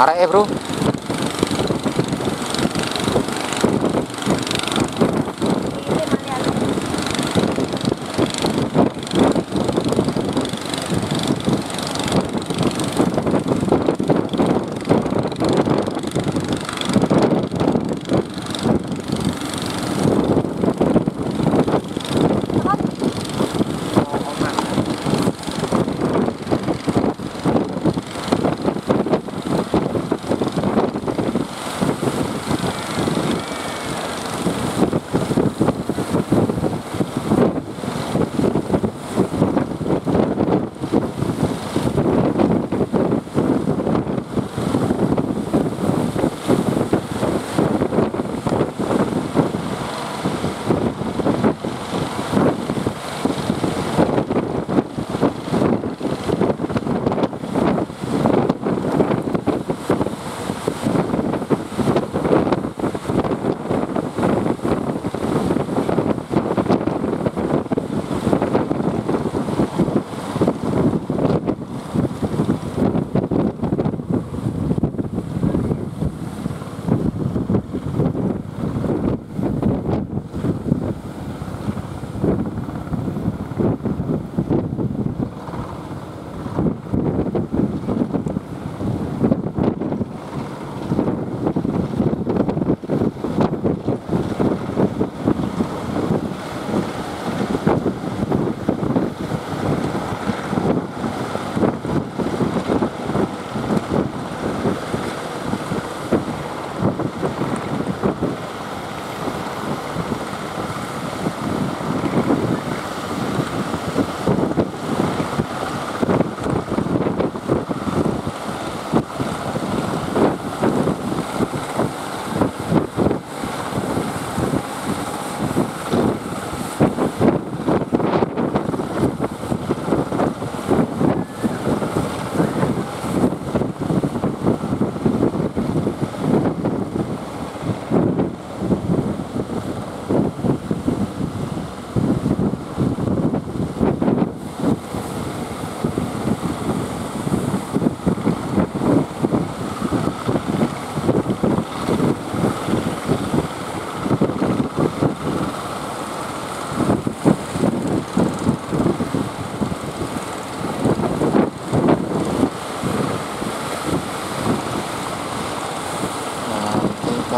arek ya bro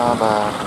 爸爸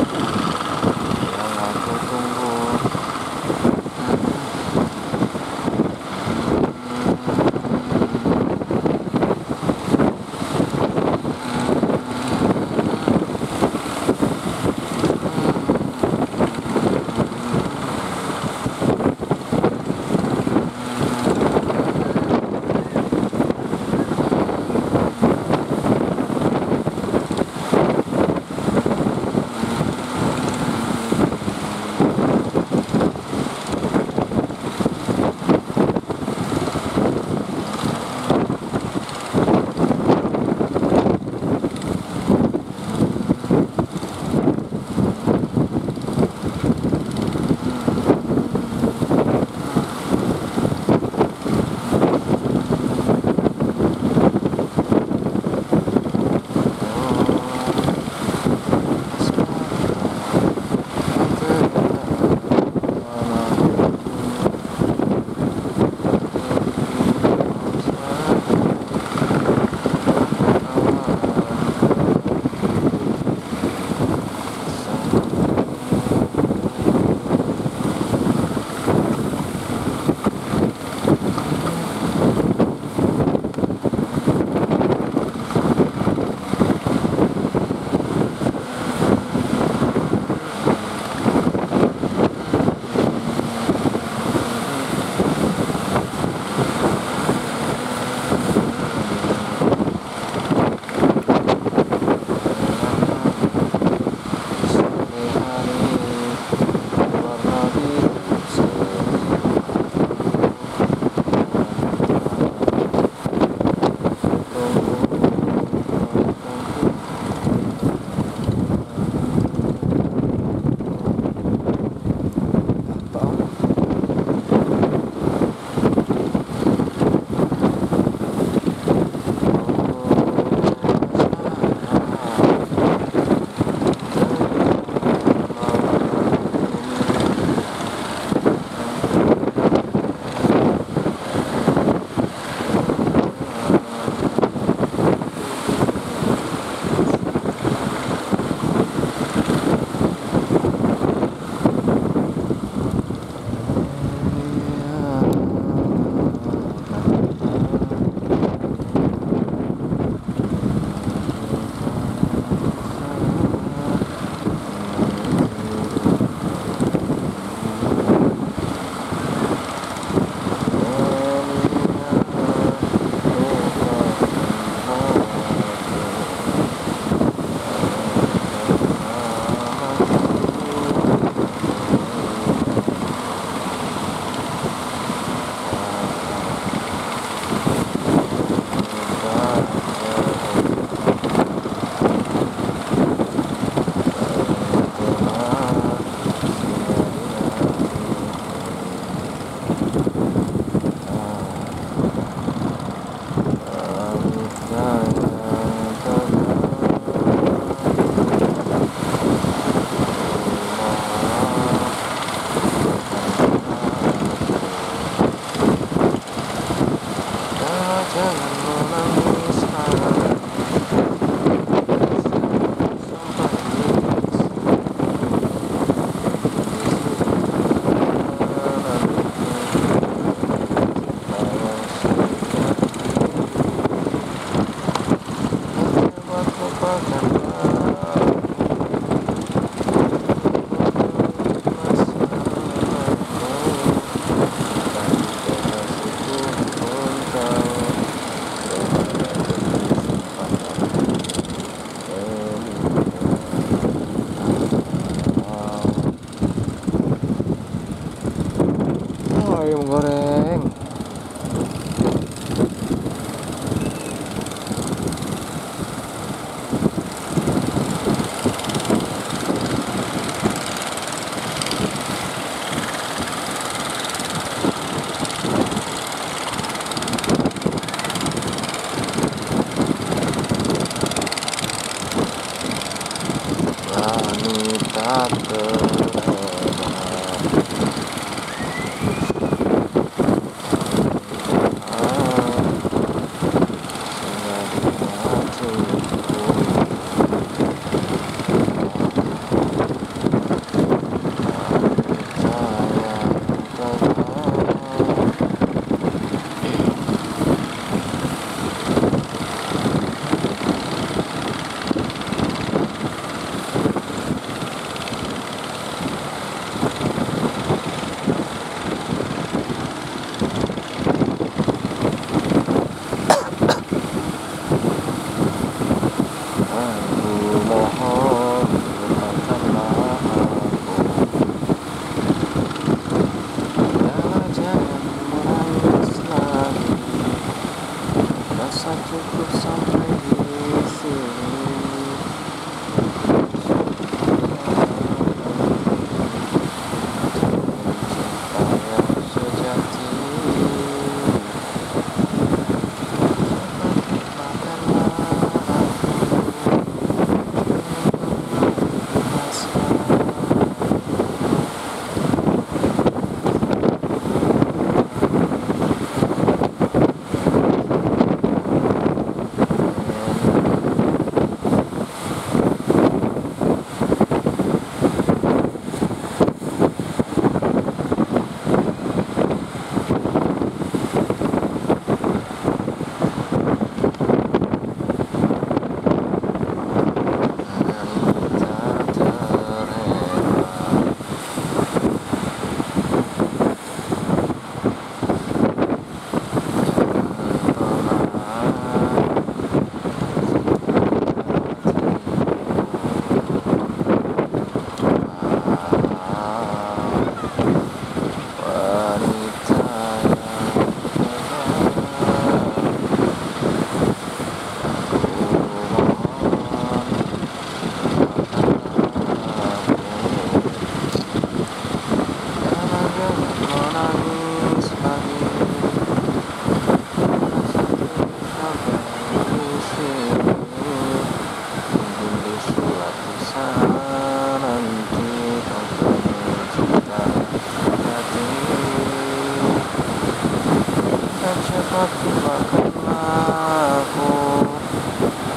aku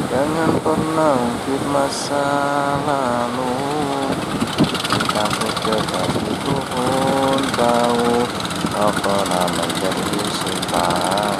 Jangan pernah ungkit masa lalu. Takut kekasihku pun tahu Kau pernah menjadi simpan